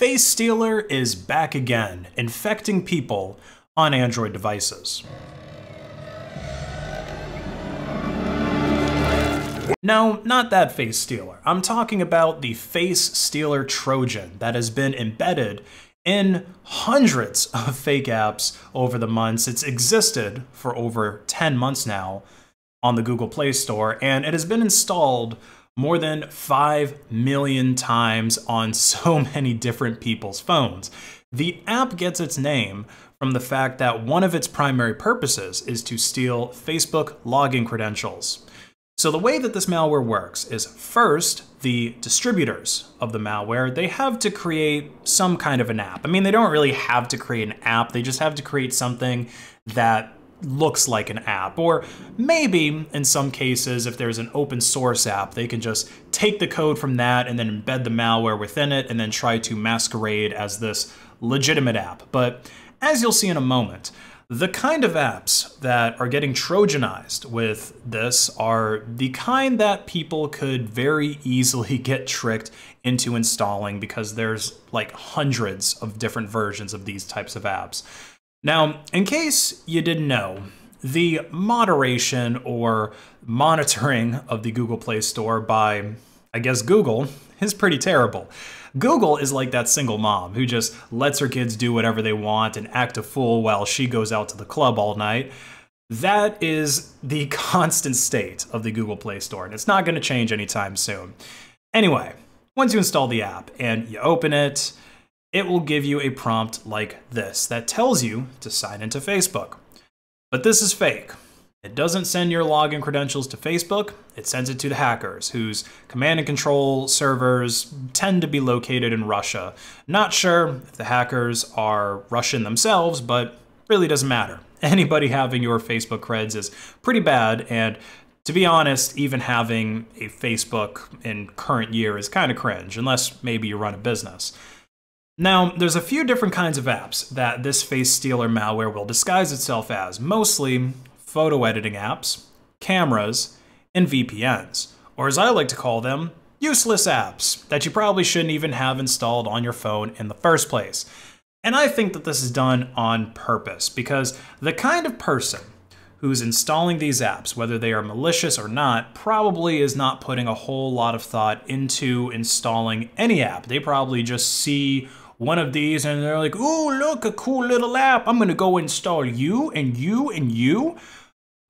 Face Stealer is back again, infecting people on Android devices. No, not that Face Stealer. I'm talking about the Face Stealer Trojan that has been embedded in hundreds of fake apps over the months. It's existed for over 10 months now on the Google Play Store, and it has been installed more than 5 million times on so many different people's phones. The app gets its name from the fact that one of its primary purposes is to steal Facebook login credentials. So the way that this malware works is first, the distributors of the malware, they have to create some kind of an app. I mean, they don't really have to create an app, they just have to create something that looks like an app. Or maybe in some cases, if there's an open source app, they can just take the code from that and then embed the malware within it and then try to masquerade as this legitimate app. But as you'll see in a moment, the kind of apps that are getting Trojanized with this are the kind that people could very easily get tricked into installing because there's like hundreds of different versions of these types of apps. Now, in case you didn't know, the moderation or monitoring of the Google Play Store by, I guess, Google is pretty terrible. Google is like that single mom who just lets her kids do whatever they want and act a fool while she goes out to the club all night. That is the constant state of the Google Play Store, and it's not going to change anytime soon. Anyway, once you install the app and you open it, it will give you a prompt like this that tells you to sign into Facebook. But this is fake. It doesn't send your login credentials to Facebook, it sends it to the hackers, whose command and control servers tend to be located in Russia. Not sure if the hackers are Russian themselves, but really doesn't matter. Anybody having your Facebook creds is pretty bad, and to be honest, even having a Facebook in current year is kind of cringe, unless maybe you run a business. Now, there's a few different kinds of apps that this face stealer malware will disguise itself as, mostly photo editing apps, cameras, and VPNs, or as I like to call them, useless apps that you probably shouldn't even have installed on your phone in the first place. And I think that this is done on purpose because the kind of person who's installing these apps, whether they are malicious or not, probably is not putting a whole lot of thought into installing any app. They probably just see one of these and they're like, ooh, look, a cool little app. I'm gonna go install you and you and you.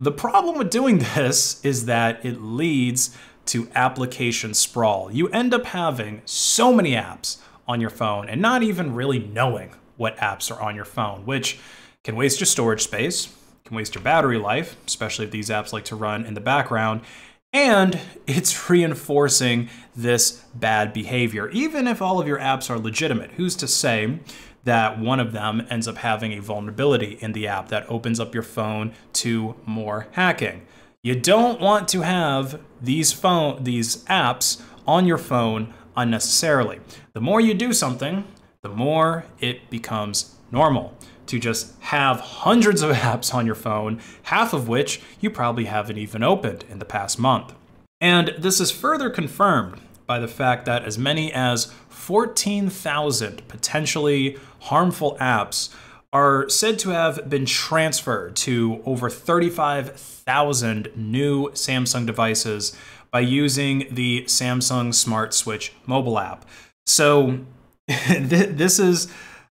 The problem with doing this is that it leads to application sprawl. You end up having so many apps on your phone and not even really knowing what apps are on your phone, which can waste your storage space, can waste your battery life, especially if these apps like to run in the background, and it's reinforcing this bad behavior. Even if all of your apps are legitimate, who's to say that one of them ends up having a vulnerability in the app that opens up your phone to more hacking. You don't want to have these phone these apps on your phone unnecessarily. The more you do something, the more it becomes normal to just have hundreds of apps on your phone, half of which you probably haven't even opened in the past month. And this is further confirmed by the fact that as many as 14,000 potentially harmful apps are said to have been transferred to over 35,000 new Samsung devices by using the Samsung Smart Switch mobile app. So this is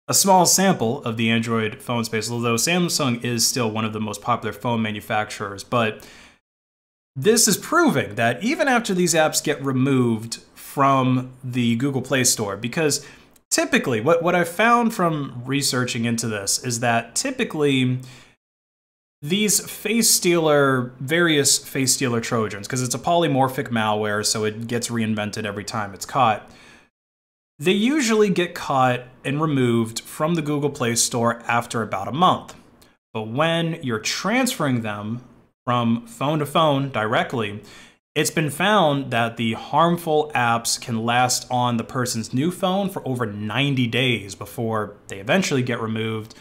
a small sample of the Android phone space, although Samsung is still one of the most popular phone manufacturers. But this is proving that even after these apps get removed from the Google Play Store, because typically what, what I've found from researching into this is that typically these face stealer, various face stealer Trojans, because it's a polymorphic malware, so it gets reinvented every time it's caught. They usually get caught and removed from the Google Play Store after about a month. But when you're transferring them from phone to phone directly, it's been found that the harmful apps can last on the person's new phone for over 90 days before they eventually get removed,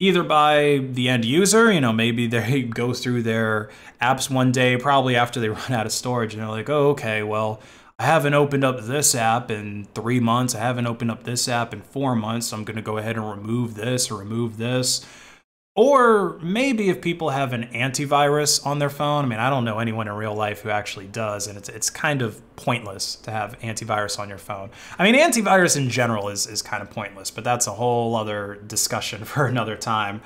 either by the end user, you know, maybe they go through their apps one day, probably after they run out of storage, and they're like, oh, okay, well, I haven't opened up this app in three months. I haven't opened up this app in four months. So I'm going to go ahead and remove this or remove this. Or maybe if people have an antivirus on their phone. I mean, I don't know anyone in real life who actually does, and it's it's kind of pointless to have antivirus on your phone. I mean, antivirus in general is is kind of pointless, but that's a whole other discussion for another time.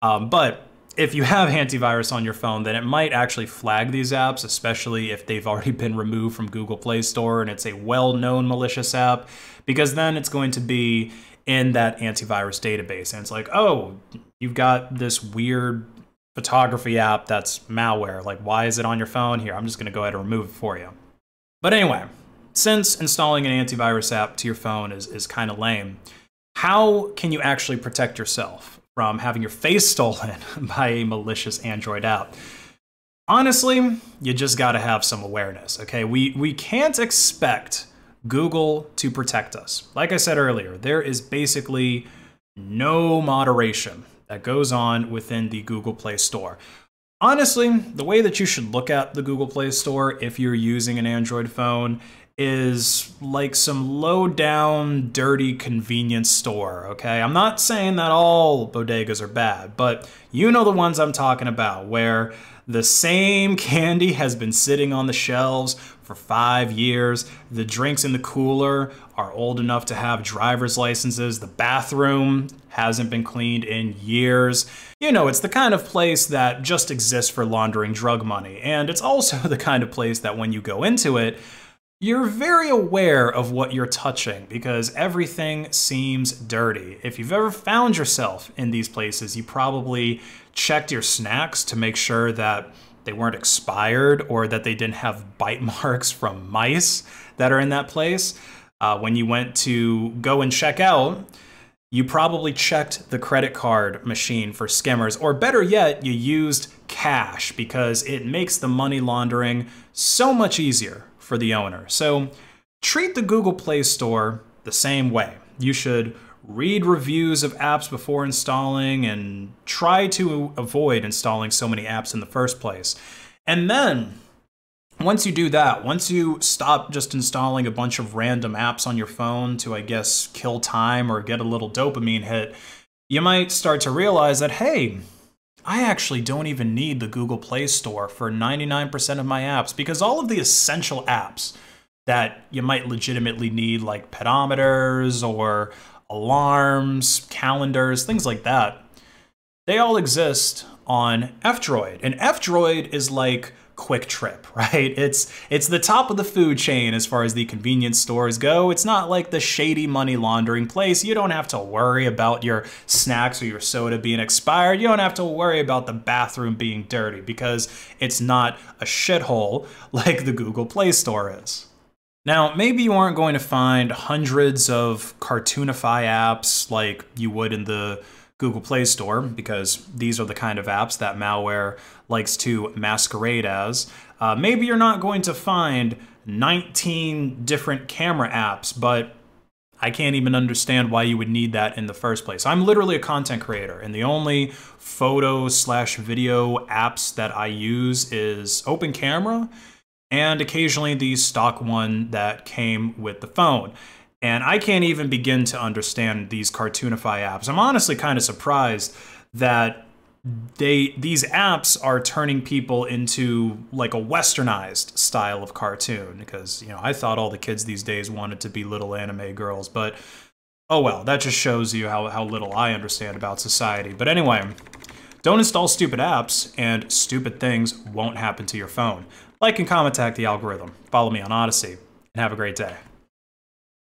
Um, but if you have antivirus on your phone, then it might actually flag these apps, especially if they've already been removed from Google Play Store and it's a well-known malicious app, because then it's going to be in that antivirus database. And it's like, oh, you've got this weird photography app that's malware. Like, why is it on your phone? Here, I'm just going to go ahead and remove it for you. But anyway, since installing an antivirus app to your phone is, is kind of lame, how can you actually protect yourself from having your face stolen by a malicious Android app? Honestly, you just got to have some awareness, okay? We, we can't expect Google to protect us. Like I said earlier, there is basically no moderation that goes on within the Google Play Store. Honestly, the way that you should look at the Google Play Store if you're using an Android phone is like some low down, dirty convenience store, okay? I'm not saying that all bodegas are bad, but you know the ones I'm talking about where the same candy has been sitting on the shelves for five years. The drinks in the cooler are old enough to have driver's licenses. The bathroom hasn't been cleaned in years. You know, it's the kind of place that just exists for laundering drug money. And it's also the kind of place that when you go into it, you're very aware of what you're touching because everything seems dirty. If you've ever found yourself in these places, you probably checked your snacks to make sure that they weren't expired or that they didn't have bite marks from mice that are in that place. Uh, when you went to go and check out, you probably checked the credit card machine for skimmers, or better yet, you used cash because it makes the money laundering so much easier for the owner. So treat the Google Play Store the same way. You should read reviews of apps before installing and try to avoid installing so many apps in the first place. And then once you do that, once you stop just installing a bunch of random apps on your phone to, I guess, kill time or get a little dopamine hit, you might start to realize that, hey, I actually don't even need the Google Play Store for 99% of my apps because all of the essential apps that you might legitimately need, like pedometers or alarms, calendars, things like that, they all exist on F-Droid. And F-Droid is like QuikTrip, right? It's it's the top of the food chain as far as the convenience stores go. It's not like the shady money laundering place. You don't have to worry about your snacks or your soda being expired. You don't have to worry about the bathroom being dirty because it's not a shithole like the Google Play Store is. Now, maybe you aren't going to find hundreds of Cartoonify apps like you would in the Google Play Store because these are the kind of apps that malware likes to masquerade as. Uh, maybe you're not going to find 19 different camera apps, but I can't even understand why you would need that in the first place. I'm literally a content creator, and the only photo slash video apps that I use is Open Camera and occasionally the stock one that came with the phone. And I can't even begin to understand these Cartoonify apps. I'm honestly kind of surprised that they these apps are turning people into like a westernized style of cartoon because you know I thought all the kids these days wanted to be little anime girls but oh well that just shows you how, how little I understand about society. But anyway don't install stupid apps and stupid things won't happen to your phone. Like and comment the algorithm. Follow me on Odysee and have a great day